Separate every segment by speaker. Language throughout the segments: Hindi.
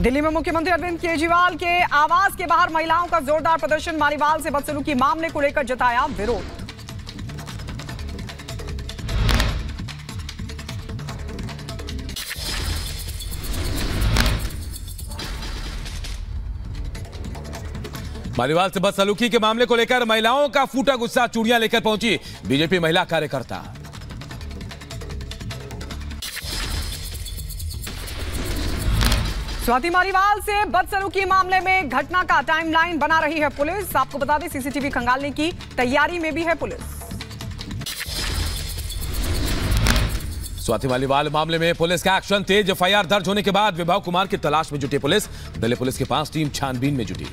Speaker 1: दिल्ली में मुख्यमंत्री अरविंद केजरीवाल के आवास के बाहर महिलाओं का जोरदार प्रदर्शन, मालीवाल से बदसलूकी मामले को लेकर जताया विरोध।
Speaker 2: मालीवाल से बदसलूकी के मामले को लेकर महिलाओं का फूटा गुस्सा, चूड़ियाँ लेकर पहुँची बीजेपी महिला कार्यकर्ता।
Speaker 1: स्वाति मालीवाल से बदसलूकी मामले में घटना का टाइमलाइन बना रही है पुलिस। आपको बता दें सीसीटीवी खंगालने की तैयारी में भी है पुलिस।
Speaker 2: स्वाति मालीवाल मामले में पुलिस का एक्शन तेज एफआईआर दर्ज होने के बाद विभाग कुमार की तलाश में जुटी पुलिस। दिल्ली पुलिस की पाँच टीम छानबीन में जुटी।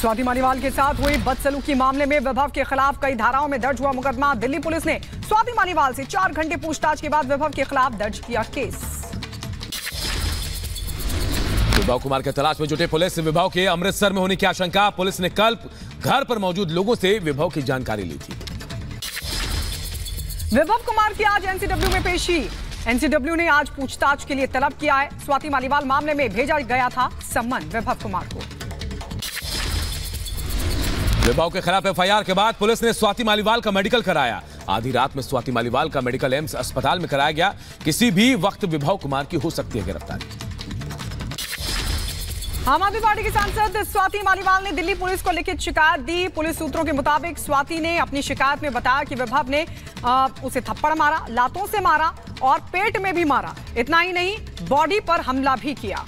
Speaker 1: स्वाति मालीवाल के साथ हुई बदसलूकी मामले में विभव के खिलाफ कई धाराओं में दर्ज हुआ मुकदमा। दिल्ली पुलिस ने स्वाति मालीवाल से चार घंटे पूछताछ के बाद विभव के खिलाफ दर्ज किया केस।
Speaker 2: विभाग कुमार के तलाश में जुटे पुलिस विभाग के अमृतसर में होने की आशंका। पुलिस ने कल घर पर मौजूद लोगों से विभाग की जानकारी ली थी।
Speaker 1: विभव कुमार की आज एनसीडब्ल्यू में पेशी। एनसीडब्ल्यू ने आज पूछताछ के लिए तलब किया है। स्वाति मालीवाल मामले में भेजा गया था सम्मन विभव कुमार को।
Speaker 2: विभाग के खिलाफ एफआईआर के बाद पुलिस ने स्वाति मालीवाल का मेडिकल कराया। आधी रात में स्वाति मालीवाल का मेडिकल एम्स अस्पताल में कराया गया। किसी भी वक्त विभाग कुमार की हो सकती है गिरफ्तारी।
Speaker 1: आम आदमी पार्टी की सांसद स्वाति मालीवाल ने दिल्ली पुलिस को लिखित शिकायत दी। पुलिस सूत्रों के मुताबिक स्वाति ने अपनी शिकायत में बताया कि विभव ने आ, उसे थप्पड़ मारा लातों से मारा और पेट में भी मारा। इतना ही नहीं बॉडी पर हमला भी किया।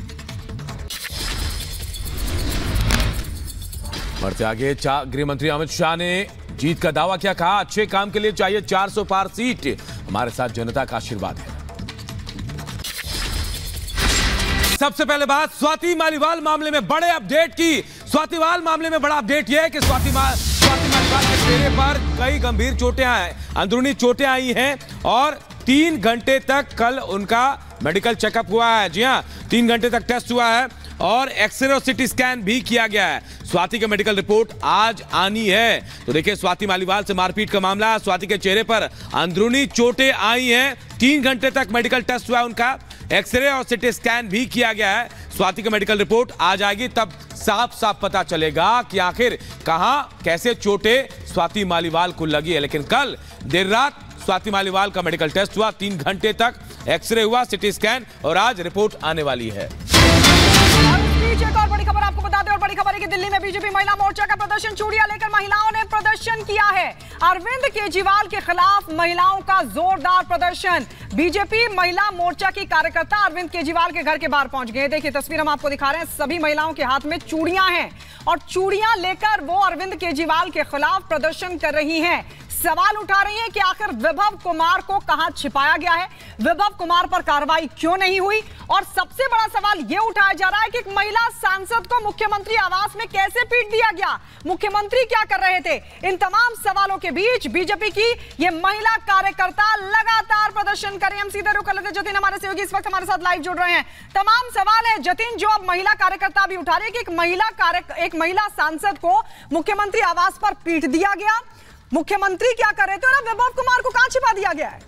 Speaker 2: बढ़ते आगे गृह मंत्री अमित शाह ने जीत का दावा क्या कहा अच्छे काम के लिए चाहिए 400 पार सीट। हमारे साथ जनता का आशीर्वाद है। सबसे पहले बात स्वाति मालीवाल मामले में बड़े अपडेट की। स्वातिवाल मामले में बड़ा अपडेट यह है कि स्वाति मा, स्वाति मालीवाल के चेहरे पर कई गंभीर चोटें आई अंदरूनी चोटें आई हैं और तीन घंटे तक कल उनका मेडिकल चेकअप हुआ है। जी हाँ तीन घंटे तक टेस्ट हुआ है और एक्सरे और सिटी स्कैन भी किया गया है। स्वाति का मेडिकल रिपोर्ट आज आनी है। तो देखिए स्वाति मालीवाल से मारपीट का मामला स्वाति के चेहरे पर अंदरूनी चोटें आई हैं। तीन घंटे तक मेडिकल टेस्ट हुआ उनका। एक्सरे और सिटी स्कैन भी किया गया है। स्वाति का मेडिकल रिपोर्ट आ जाएगी तब साफ़ साफ़ पता चलेगा कि आखिर कहाँ, कैसे चोटे स्वाति मालीवाल को लगी है। लेकिन कल देर रात स्वाति मालीवाल का मेडिकल टेस्ट हुआ, तीन घंटे तक एक्सरे हुआ सिटी स्कैन और आज रिपोर्ट आने वाली है।
Speaker 1: बीच एक और बड़ी खबर आपको बता दें, और बड़ी खबर है कि दिल्ली में बीजेपी महिला मोर्चा का प्रदर्शन चूड़ियाँ लेकर महिलाओं ने प्रदर्शन किया है। अरविंद केजरीवाल के खिलाफ महिलाओं का जोरदार प्रदर्शन। बीजेपी महिला मोर्चा की कार्यकर्ता अरविंद केजरीवाल के घर के बाहर पहुँच गए। देखिए, तस्वीर हम आपको दिखा रहे हैं। सभी महिलाओं के हाथ में चूड़ियाँ हैं, और चूड़ियाँ लेकर वो अरविंद केजरीवाल के खिलाफ प्रदर्शन कर रही हैं। सवाल उठा रही हैं कि आखिर विभव कुमार को कहाँ छिपाया गया है? विभव कुमार पर कार्रवाई क्यों नहीं हुई? और सबसे बड़ा सवाल यह उठाया जा रहा है कि एक महिला सांसद को मुख्यमंत्री आवास में कैसे पीट दिया गया? मुख्यमंत्री क्या कर रहे थे? इन तमाम सवालों के बीच बीजेपी की ये महिला कार्यकर्ता लगातार प्रदर्शन कर हम सीधे रुक लेते जतिन हमारे सहयोगी इस वक्त हमारे साथ लाइव जुड़ रहे हैं। तमाम सवाल है। जतिन, जो अब महिला कार्यकर्ता भी उठा रहे कि एक महिला कार्य, एक महिला सांसद को मुख्यमंत्री आवास पर पीट दिया गया। मुख्यमंत्री क्या कर रहे थे और अब विभव कुमार को कहाँ छिपा दिया गया है?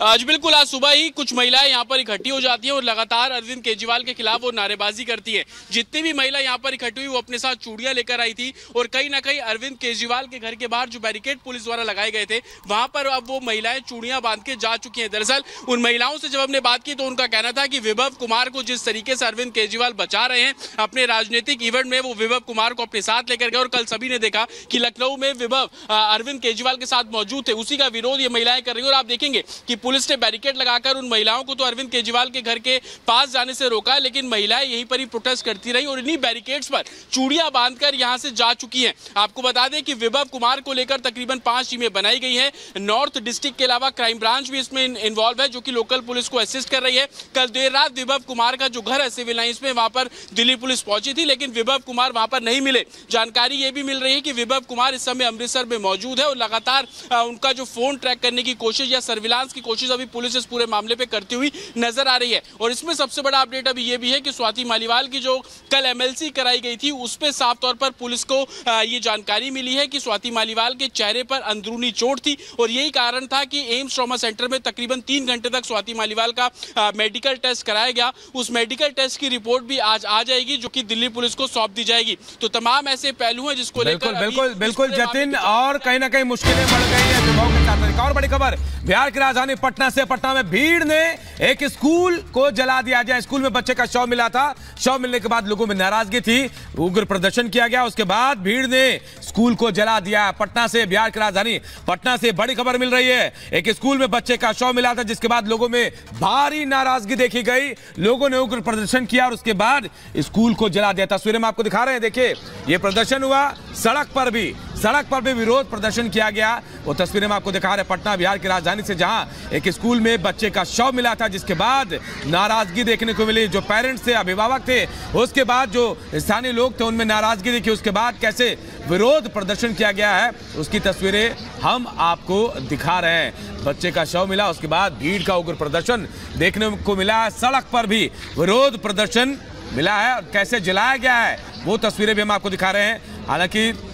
Speaker 3: आज बिल्कुल आज सुबह ही कुछ महिलाएँ यहाँ पर इकट्ठी हो जाती हैं और लगातार अरविंद केजरीवाल के खिलाफ वो नारेबाजी करती हैं। जितनी भी महिला यहाँ पर इकट्ठी हुई, वो अपने साथ चूड़ियाँ लेकर आई थी और कहीं ना कहीं अरविंद केजरीवाल के घर के बाहर जो बैरिकेड पुलिस द्वारा लगाए गए थे, वहाँ पर अब वो महिलाएँ चूड़ियाँ बाँध के जा चुकी हैं। दरअसल, उन महिलाओं से जब हमने बात की तो उनका कहना था कि विभव कुमार को जिस तरीके से अरविंद केजरीवाल बचा रहे हैं, अपने राजनीतिक इवेंट में वो विभव कुमार को अपने साथ लेकर गए और कल सभी ने देखा कि लखनऊ में विभव अरविंद केजरीवाल के साथ मौजूद थे। उसी का विरोध ये महिलाएँ कर रही है और आप देखेंगे कि पुलिस ने बैरिकेड लगाकर उन महिलाओं को तो अरविंद केजरीवाल के घर के पास जाने से रोका, लेकिन महिलाएँ यहीं पर ही प्रोटेस्ट करती रही और इन्हीं बैरिकेड्स पर चूड़ियाँ बांधकर यहाँ से जा चुकी हैं। आपको बता दें कि विभव कुमार को लेकर तकरीबन पाँच टीमें बनाई गई हैं। नॉर्थ डिस्ट्रिक्ट के अलावा क्राइम ब्रांच भी इसमें इन्वॉल्व है, जो कि लोकल पुलिस को असिस्ट कर रही है। कल देर रात विभव कुमार का जो घर है, सिविल लाइन्स में, वहाँ पर दिल्ली पुलिस पहुँची थी, लेकिन विभव कुमार वहाँ पर नहीं मिले। जानकारी ये भी मिल रही है कि विभव कुमार इस समय अमृतसर में मौजूद है और लगातार उनका जो फ़ोन ट्रैक करने की कोशिश या सर्विलांस की कोशिश कोशिश अभी पुलिस इस पूरे मामले पे करती हुई नज़र आ रही है। और इसमें सबसे बड़ा अपडेट अभी ये भी है कि स्वाति मालीवाल की जो कल एमएलसी कराई गई थी उस पर साफ़ तौर पर पुलिस को ये जानकारी मिली है कि स्वाति मालीवाल के चेहरे पर अंदरूनी चोट थी और यही कारण था कि एम्स ट्रॉमा सेंटर में तकरीबन तीन घंटे तक स्वाति मालीवाल का मेडिकल टेस्ट कराया गया। उस मेडिकल टेस्ट की रिपोर्ट भी आज आ जाएगी जो कि दिल्ली पुलिस को सौंप दी जाएगी। तो तमाम ऐसे पहलू हैं जिसको
Speaker 2: लेकर बिल्कुल बिल्कुल जतिन और कहीं ना कहीं मुश्किलें बढ़ गई हैं के साथ एक और बड़ी खबर, बिहार की राजधानी पटना से, पटना में भीड़ ने एक स्कूल को जला दिया गया। स्कूल में बच्चे का शव मिला था। शव मिलने के बाद लोगों में नाराज़गी थी, उग्र प्रदर्शन किया गया। उसके बाद भीड़ ने स्कूल को जला दिया। पटना से, बिहार की राजधानी पटना से बड़ी खबर मिल रही है। एक स्कूल में बच्चे का शव मिला था, जिसके बाद लोगों में भारी नाराज़गी देखी गई। लोगों ने उग्र प्रदर्शन किया और उसके बाद स्कूल को जला दिया तस्वीरें में आपको दिखा रहे हैं। देखिए, ये प्रदर्शन हुआ सड़क पर भी। सड़क पर भी विरोध प्रदर्शन किया गया। वो तस्वीरें हम आपको दिखा रहे पटना, बिहार की राजधानी से, जहाँ एक स्कूल में बच्चे का शव मिला था, जिसके बाद नाराज़गी देखने को मिली। जो पेरेंट्स थे, अभिभावक थे, उसके बाद जो स्थानीय लोग थे, उनमें नाराज़गी देखी। उसके बाद कैसे विरोध प्रदर्शन किया गया है, उसकी तस्वीरें हम आपको दिखा रहे हैं। बच्चे का शव मिला, उसके बाद भीड़ का उग्र प्रदर्शन देखने को मिला है। सड़क पर भी विरोध प्रदर्शन मिला है, और कैसे जलाया गया है, वो तस्वीरें भी हम आपको दिखा रहे हैं। हालाँकि